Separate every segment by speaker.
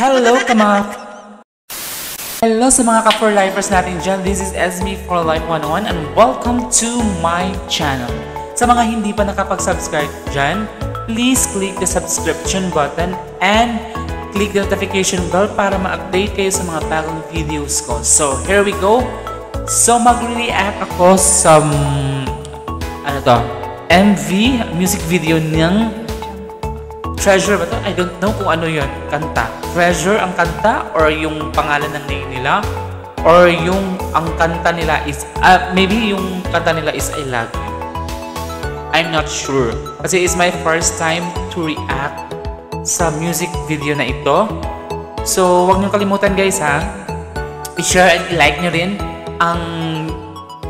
Speaker 1: Hello ka mga... Hello sa mga ka-for lifers natin dyan. This is SB for Life 101 and welcome to my channel. Sa mga hindi pa nakapag-subscribe dyan, please click the subscription button and click the notification bell para ma-update kayo sa mga bagong videos ko. So, here we go. So, mag-react ako sa... mm, Ano to? MV, music video ng Treasure ba to? I don't know kung ano yun. Kanta. Treasure ang kanta or yung pangalan ng name nila? Or yung ang kanta nila is, uh, maybe yung kanta nila is I Love You. I'm not sure. Kasi it's my first time to react sa music video na ito. So, wag niyo kalimutan guys ha. I-share and i-like niyo rin ang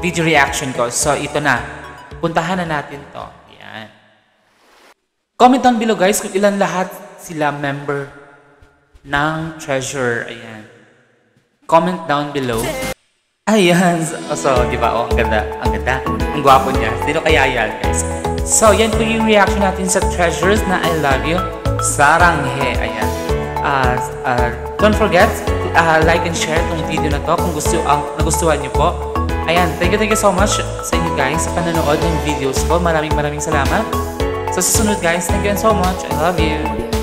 Speaker 1: video reaction ko. So, ito na. Puntahan na natin to. Comment down below guys kung ilan lahat sila member ng Treasure. Ayan. Comment down below. Ayan. So, di ba? Oh, ang ganda. Ang ganda. Ang gwapo niya. Sino kaya yan guys? So, yan po yung reaction natin sa Treasures na I Love You. Saranghe. Ayan. Uh, uh, don't forget, uh, like and share itong video na to kung gusto, ang nagustuhan niyo po. Ayan, thank you, thank you so much sa inyo guys sa panonood ng videos ko. Maraming maraming salamat. Sa susunod guys, thank you so much. I love you.